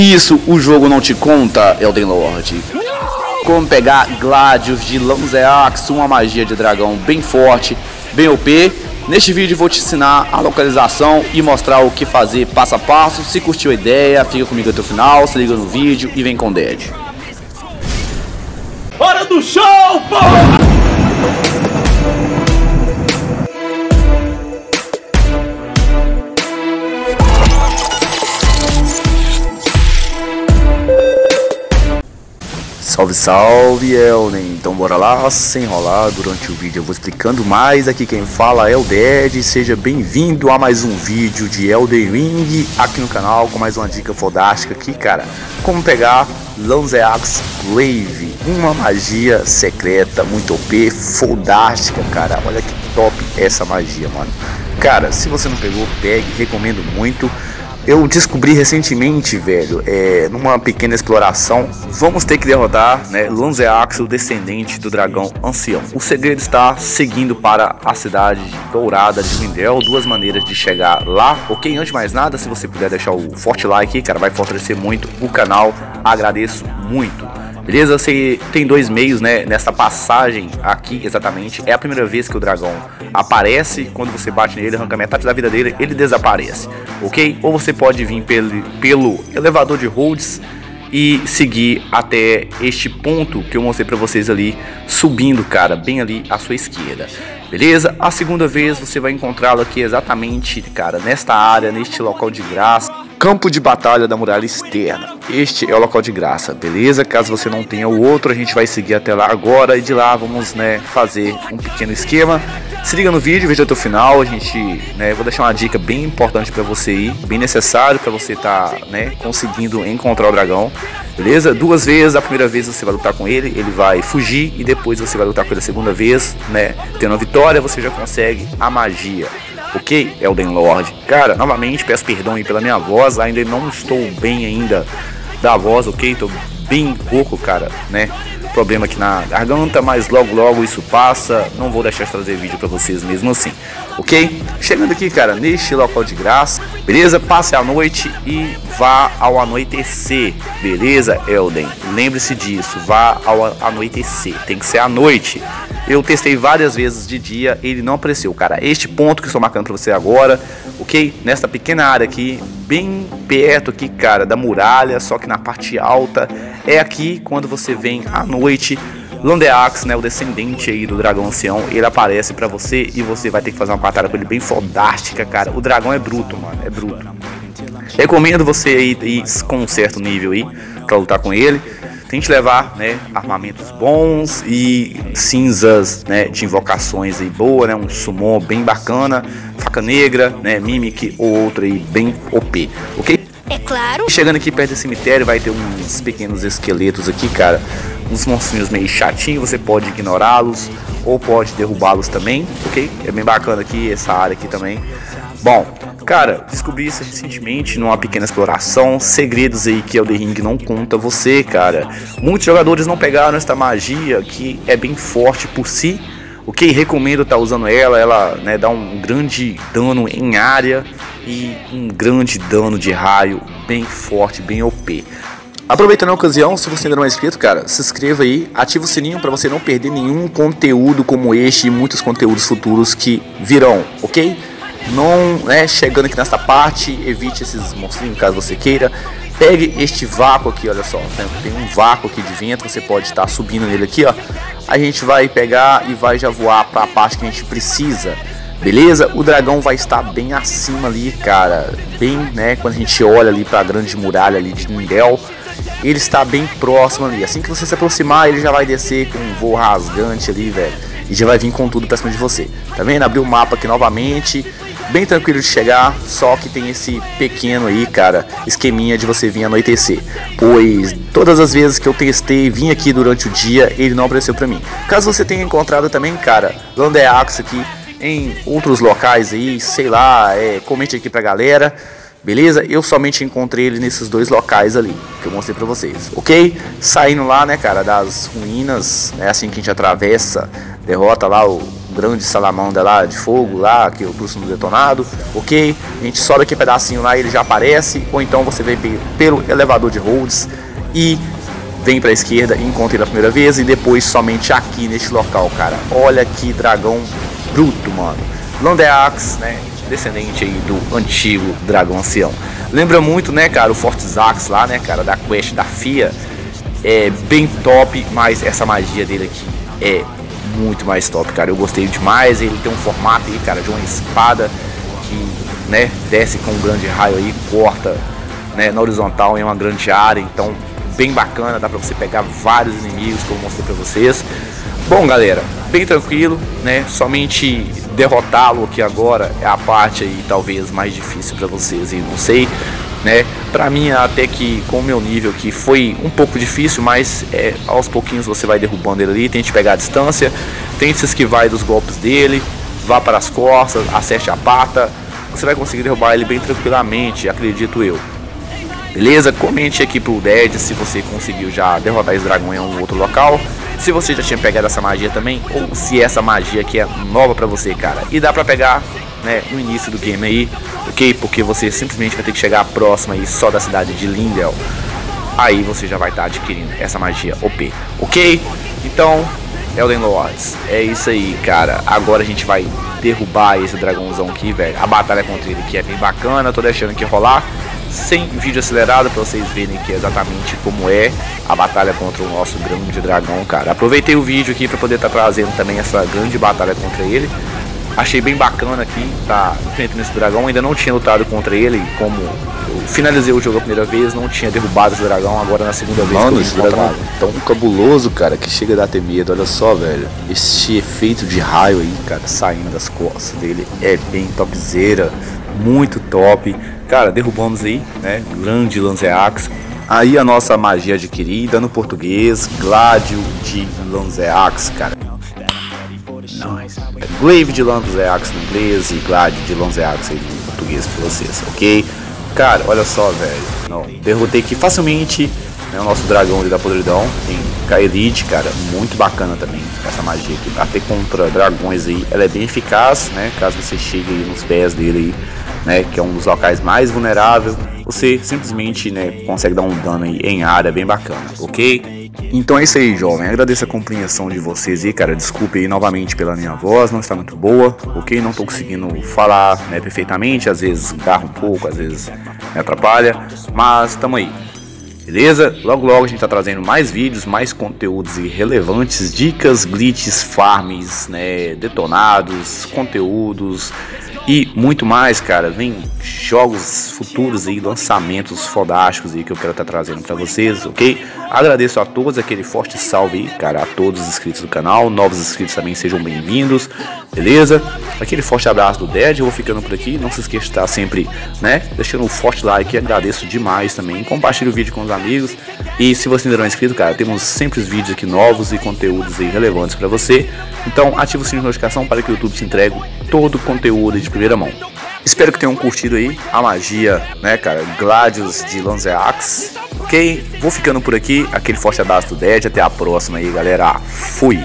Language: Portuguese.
Isso o jogo não te conta, Elden Lord. Como pegar Gladius de Lanzeax, uma magia de dragão bem forte, bem OP. Neste vídeo vou te ensinar a localização e mostrar o que fazer passo a passo. Se curtiu a ideia, fica comigo até o final, se liga no vídeo e vem com o Dead. Hora do show, porra! Salve, salve, Elden! Então bora lá, sem enrolar, durante o vídeo eu vou explicando mais, aqui quem fala é o Dead, seja bem-vindo a mais um vídeo de Elden Ring aqui no canal, com mais uma dica fodástica aqui, cara, como pegar Lanzeax Glaive, uma magia secreta, muito OP, fodástica, cara, olha que top essa magia, mano. Cara, se você não pegou, pegue, recomendo muito. Eu descobri recentemente, velho, é, numa pequena exploração, vamos ter que derrotar, né, o descendente do dragão ancião. O segredo está seguindo para a cidade dourada de Windel, duas maneiras de chegar lá, ok? Antes de mais nada, se você puder deixar o forte like, cara, vai fortalecer muito o canal, agradeço muito. Beleza? Você tem dois meios, né? Nessa passagem aqui, exatamente. É a primeira vez que o dragão aparece. Quando você bate nele, arranca metade da vida dele, ele desaparece. Ok? Ou você pode vir pelo, pelo elevador de Rhodes e seguir até este ponto que eu mostrei para vocês ali, subindo, cara, bem ali à sua esquerda. Beleza? A segunda vez você vai encontrá-lo aqui exatamente, cara, nesta área, neste local de graça. Campo de Batalha da Muralha Externa. Este é o local de graça, beleza? Caso você não tenha o outro, a gente vai seguir até lá agora e de lá vamos, né, fazer um pequeno esquema. Se liga no vídeo, veja até o final. A gente, né, vou deixar uma dica bem importante para você ir, bem necessário para você estar, tá, né, conseguindo encontrar o dragão. Beleza? Duas vezes, a primeira vez você vai lutar com ele, ele vai fugir e depois você vai lutar com ele a segunda vez, né? Tendo a vitória, você já consegue a magia ok? Elden Lord. Cara, novamente peço perdão aí pela minha voz, ainda não estou bem ainda da voz, ok? Tô bem rouco, cara, né? Problema aqui na garganta, mas logo logo isso passa. Não vou deixar de trazer vídeo para vocês mesmo assim, ok? Chegando aqui, cara, neste local de graça, beleza? Passe a noite e vá ao anoitecer, beleza, Elden? Lembre-se disso, vá ao anoitecer, tem que ser à noite. Eu testei várias vezes de dia, ele não apareceu, cara. Este ponto que estou marcando para você agora, ok? Nesta pequena área aqui, bem perto aqui, cara, da muralha, só que na parte alta. É aqui quando você vem à noite. Landeax, né, o descendente aí do dragão ancião, ele aparece para você e você vai ter que fazer uma batalha com ele bem fodástica, cara. O dragão é bruto, mano, é bruto. Recomendo você ir, ir com um certo nível aí para lutar com ele. Tente levar, né, armamentos bons e cinzas, né, de invocações aí boa, né, um summon bem bacana, faca negra, né, mimic ou outro aí bem OP, ok? É claro. Chegando aqui perto do cemitério vai ter uns pequenos esqueletos aqui, cara, uns monstrinhos meio chatinhos, você pode ignorá-los ou pode derrubá-los também, ok? É bem bacana aqui essa área aqui também. Bom, Cara, descobri isso recentemente numa pequena exploração. Segredos aí que Elden Ring não conta você, cara. Muitos jogadores não pegaram esta magia que é bem forte por si. O que recomendo estar tá usando ela, ela né, dá um grande dano em área e um grande dano de raio bem forte, bem OP. Aproveitando a ocasião, se você ainda não é inscrito, cara, se inscreva aí, ativa o sininho para você não perder nenhum conteúdo como este e muitos conteúdos futuros que virão, ok? Não, né, chegando aqui nessa parte, evite esses monstrinhos caso você queira. Pegue este vácuo aqui, olha só, tem um vácuo aqui de vento, você pode estar subindo nele aqui, ó. A gente vai pegar e vai já voar para a parte que a gente precisa. Beleza? O dragão vai estar bem acima ali, cara. Bem, né, quando a gente olha ali para a grande muralha ali de Nindel, ele está bem próximo ali. Assim que você se aproximar, ele já vai descer com um voo rasgante ali, velho. E já vai vir com tudo pra cima de você. Tá vendo? Abriu o mapa aqui novamente bem tranquilo de chegar, só que tem esse pequeno aí, cara, esqueminha de você vir anoitecer. Pois todas as vezes que eu testei, vim aqui durante o dia, ele não apareceu para mim. Caso você tenha encontrado também, cara, Landeax aqui em outros locais aí, sei lá, é, comente aqui pra galera. Beleza? Eu somente encontrei ele nesses dois locais ali, que eu mostrei pra vocês, ok? Saindo lá, né, cara, das ruínas, é assim que a gente atravessa, derrota lá o grande salamandra lá de fogo lá, que eu trouxe no detonado, ok? A gente sobe aquele pedacinho lá ele já aparece, ou então você vem pelo elevador de Rhodes e vem para a esquerda e encontra ele a primeira vez e depois somente aqui neste local, cara. Olha que dragão bruto, mano. Landeax, né? Descendente aí do antigo dragão ancião. Lembra muito, né, cara, o Fortizax lá, né, cara, da quest da FIA. É bem top, mas essa magia dele aqui é muito mais top, cara. Eu gostei demais. Ele tem um formato aí, cara, de uma espada que, né, desce com um grande raio aí, corta, né, na horizontal em uma grande área. Então, bem bacana, dá pra você pegar vários inimigos, como eu mostrei pra vocês. Bom, galera, bem tranquilo, né? Somente derrotá-lo aqui agora é a parte aí talvez mais difícil para vocês, e não sei, né? Para mim até que com o meu nível que foi um pouco difícil, mas é, aos pouquinhos você vai derrubando ele ali, tente pegar a distância, tente se esquivar dos golpes dele, vá para as costas, acerte a pata, você vai conseguir derrubar ele bem tranquilamente, acredito eu. Beleza? Comente aqui pro Dead se você conseguiu já derrotar esse dragão em um outro local. Se você já tinha pegado essa magia também, ou se essa magia aqui é nova pra você, cara. E dá pra pegar, né, no início do game aí, ok? Porque você simplesmente vai ter que chegar próximo aí só da cidade de Lindel. Aí você já vai estar tá adquirindo essa magia OP, ok? Então, Elden Lords, é isso aí, cara. Agora a gente vai derrubar esse dragãozão aqui, velho. A batalha contra ele aqui é bem bacana, tô deixando aqui rolar sem vídeo acelerado para vocês verem que é exatamente como é a batalha contra o nosso grande dragão, cara. Aproveitei o vídeo aqui para poder estar tá trazendo também essa grande batalha contra ele. Achei bem bacana aqui, tá enfrentando esse dragão. Ainda não tinha lutado contra ele, como eu finalizei o jogo a primeira vez, não tinha derrubado esse dragão, agora na segunda vez. Mano, esse dragão é tão cabuloso, cara, que chega a dar até medo. Olha só, velho. Este efeito de raio aí, cara, saindo das costas dele é bem topzera, muito top. Cara, derrubamos aí, né? Grande Lanzeax. Aí a nossa magia adquirida no português, Gládio de Lanzeax, cara. Nice. Glaive de Lanzeax no inglês e Gládio de Lanzeax no português pra vocês, ok? Cara, olha só, velho. Não, derrotei aqui facilmente né, o nosso dragão ali da podridão. Tem Kaelid, cara, muito bacana também essa magia aqui. Até contra dragões aí, ela é bem eficaz, né? Caso você chegue nos pés dele aí né, que é um dos locais mais vulneráveis, você simplesmente né, consegue dar um dano aí em área bem bacana, ok? Então é isso aí, jovem. Agradeço a compreensão de vocês e, cara, desculpe aí novamente pela minha voz, não está muito boa, ok? Não estou conseguindo falar né, perfeitamente, às vezes garra um pouco, às vezes me atrapalha, mas tamo aí. Beleza? Logo logo a gente está trazendo mais vídeos, mais conteúdos relevantes, dicas, glitches, farms, né, detonados, conteúdos, e muito mais, cara. Vem jogos futuros aí, lançamentos fodásticos aí que eu quero estar tá trazendo para vocês, ok? Agradeço a todos, aquele forte salve aí, cara, a todos os inscritos do canal, novos inscritos também sejam bem-vindos, beleza? Aquele forte abraço do Dead, eu vou ficando por aqui, não se esqueça de estar sempre, né, deixando um forte like, agradeço demais também, compartilhe o vídeo com os amigos e se você ainda não é inscrito, cara, temos sempre os vídeos aqui novos e conteúdos aí relevantes para você, então ative o sininho de notificação para que o YouTube te entregue todo o conteúdo de primeira mão. Espero que tenham curtido aí a magia, né, cara? Gladius de Lanzeax. Ok? Vou ficando por aqui. Aquele forte abraço do Dead. Até a próxima aí, galera. Fui!